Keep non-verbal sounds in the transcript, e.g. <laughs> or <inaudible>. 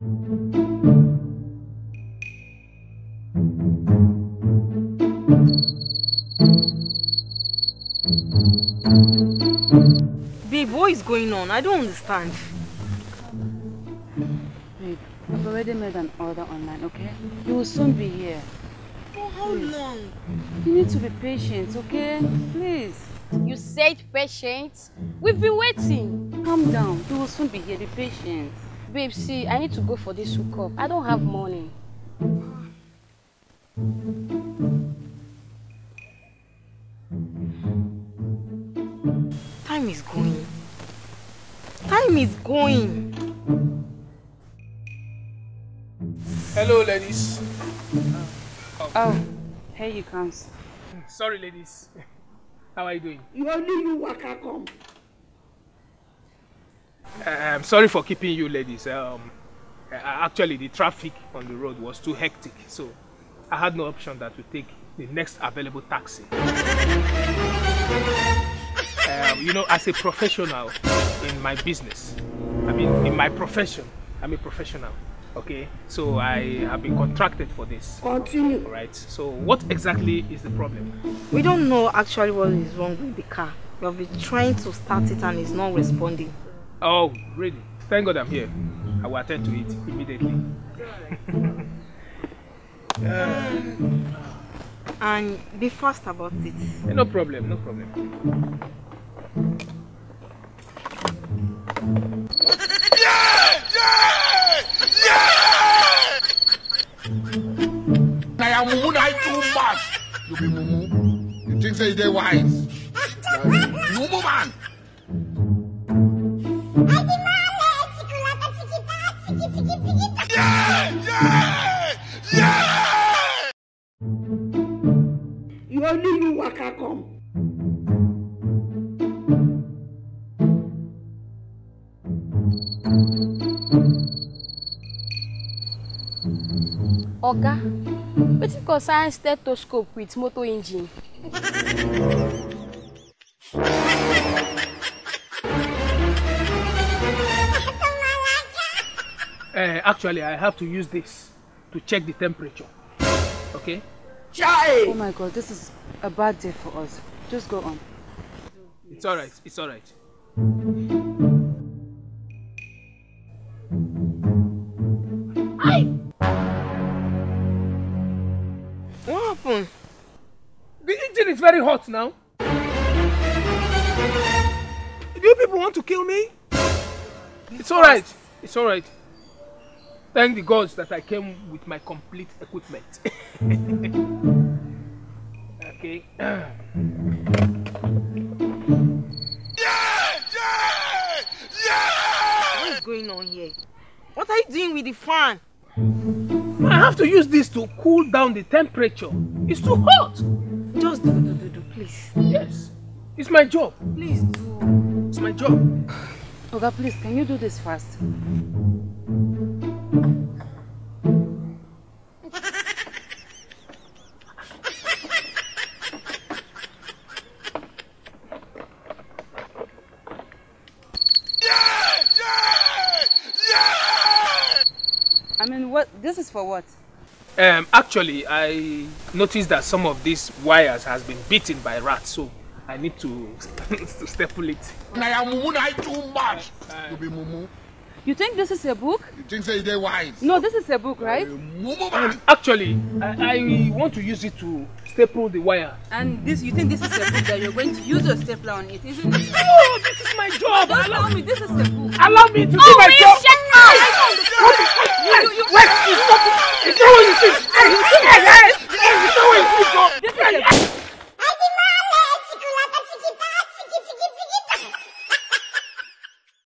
Babe, what is going on? I don't understand. Babe, I've already made an order online, okay? You will soon be here. For how Please. long? You need to be patient, okay? Please. You said patient. We've been waiting. Calm down. You will soon be here. Be patient. Babe, see, I need to go for this hookup. I don't have money. Time is going. Time is going. Hello, ladies. Oh, here you comes. Sorry, ladies. <laughs> How are you doing? You only you waka come. I'm sorry for keeping you ladies. Um, actually, the traffic on the road was too hectic, so I had no option than to take the next available taxi. <laughs> um, you know, as a professional in my business, I mean, in my profession, I'm a professional. Okay, so I have been contracted for this. Continue. All right. So, what exactly is the problem? We don't know actually what is wrong with the car. We have been trying to start it and it's not responding. Oh, really? Thank God I'm here. I will attend to it immediately. <laughs> And be fast about it. Eh, No problem, no problem. Yeah! I am mumu na too much. You be mumu. You think say you dey wise? <laughs> mumu man. Oga, wetin concern stethoscope with motor engine? <laughs> Eh, actually, I have to use this to check the temperature. Okay? Oh my god, this is a bad day for us. Just go on. It's alright, it's alright. What happened? The engine is very hot now. Do you people want to kill me? It's alright, it's alright. Thank the gods that I came with my complete equipment. <laughs> okay. <coughs> Yeah, yeah, yeah. What is going on here? What are you doing with the fan? I have to use this to cool down the temperature. It's too hot. Just do, do, do, do, please. Yes, it's my job. Please do. It's my job. <sighs> Oga, please, can you do this fast? Yeah, yeah, yeah. I mean, what? This is for what? Um, actually, I noticed that some of these wires has been bitten by rats, so I need to, <laughs> to staple it. I am mumu na too much. You be mumu. You think this is a book? You think say you dey wise? No, this is a book, right? Mumu man. Actually, I, I want to use it to staple the wire. And this, you think this is a book that you're going to use your stapler on it, isn't it? No, this is my job. Don't Allow, me this is a book. allow me to do Oh, my will you job. shut up? Wait, wait, wait, it's not, it's not what you think.